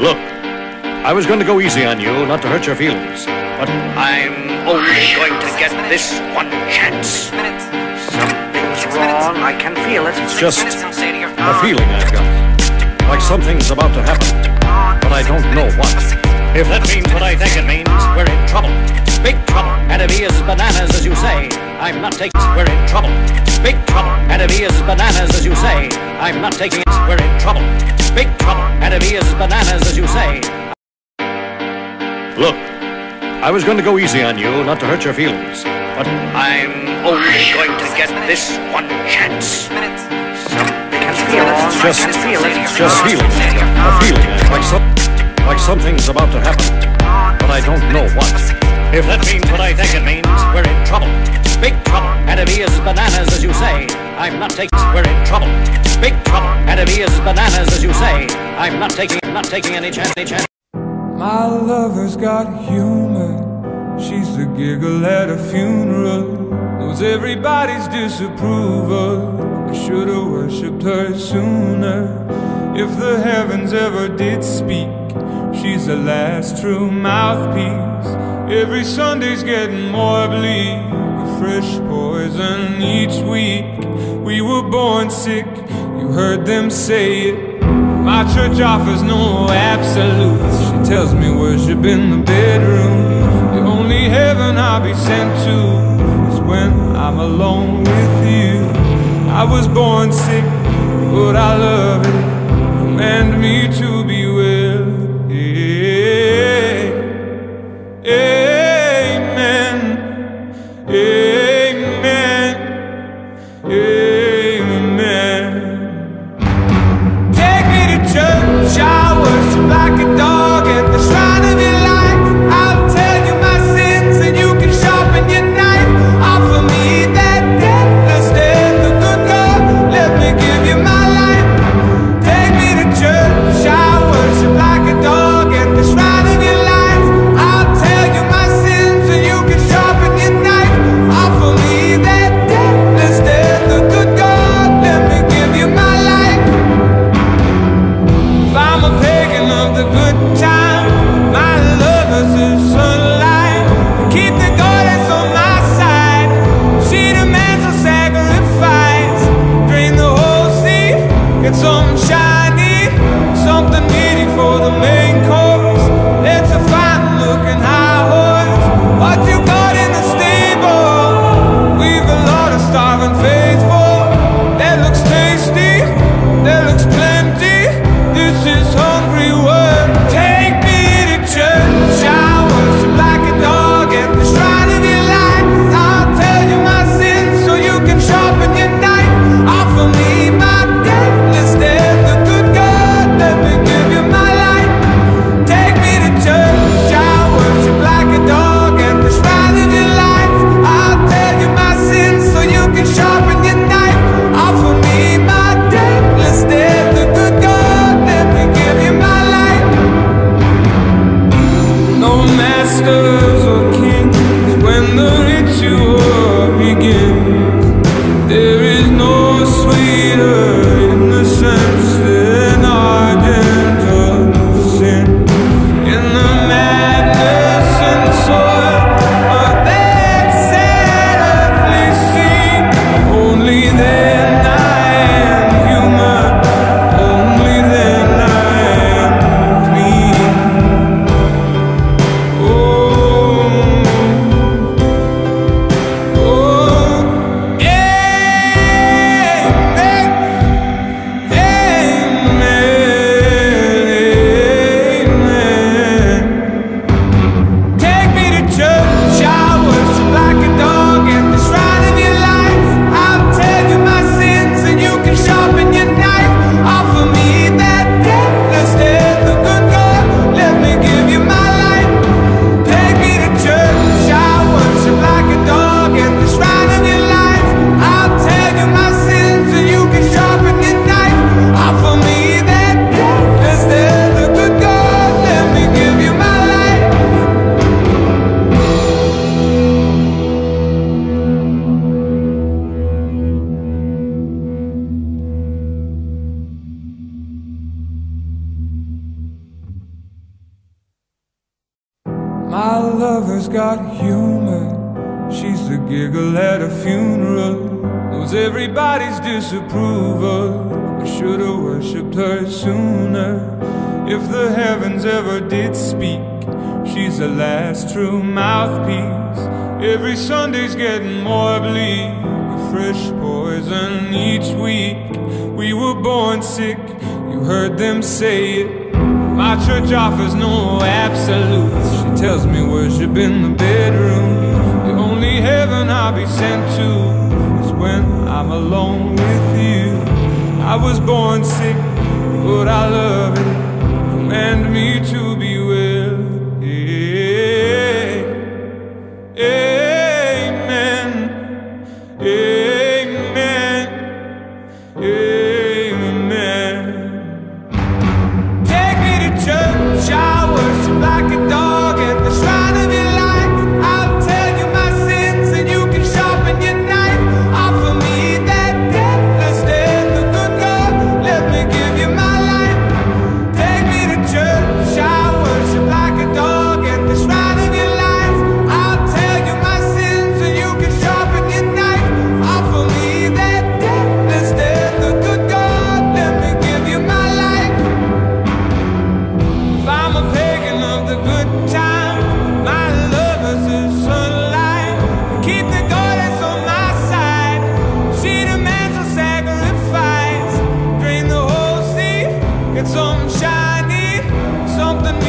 Look, I was going to go easy on you, not to hurt your feelings. But I'm only going to get this one chance. Something's wrong. I can feel it. It's just a feeling I've got. Like something's about to happen. But I don't know what. If that means what I think it means, we're in trouble. Big trouble. And if he is bananas, as you say, I'm not taking it. We're in trouble. Big trouble. And if he is bananas, as you say, I'm not taking it. We're in trouble. Big I was going to go easy on you, not to hurt your feelings. But I'm only going to get this one chance. Can feel it. Just, I feel it. it's just feeling. A feeling. Like, some, like something's about to happen. But I don't know what. If that means what I think it means, we're in trouble. Big trouble. And if he is bananas, as you say, I'm not taking. We're in trouble. Big trouble. And if he is bananas, as you say, I'm not taking. Not taking any chance. Any chance. My lover's got humor. She's the giggle at a funeral. Knows everybody's disapproval. I should've worshipped her sooner. If the heavens ever did speak, she's the last true mouthpiece. Every Sunday's getting more bleak. A fresh poison each week. We were born sick, you heard them say it. My church offers no absolutes. She tells me worship in the bedroom. Heaven I'll be sent to is when I'm alone with you. I was born sick, but I love it. Command me to be well. Amen. Amen. Amen. Take me to church, I worship like a dog My lover's got humor. She's the giggle at a funeral. Knows everybody's disapproval. I should've worshipped her sooner. If the heavens ever did speak, she's the last true mouthpiece. Every Sunday's getting more bleak. A fresh poison each week. We were born sick, you heard them say it. My church offers no absolutes. She tells me worship in the bedroom. The only heaven I'll be sent to is when I'm alone with you. I was born sick, but I love it. Church, shiny, something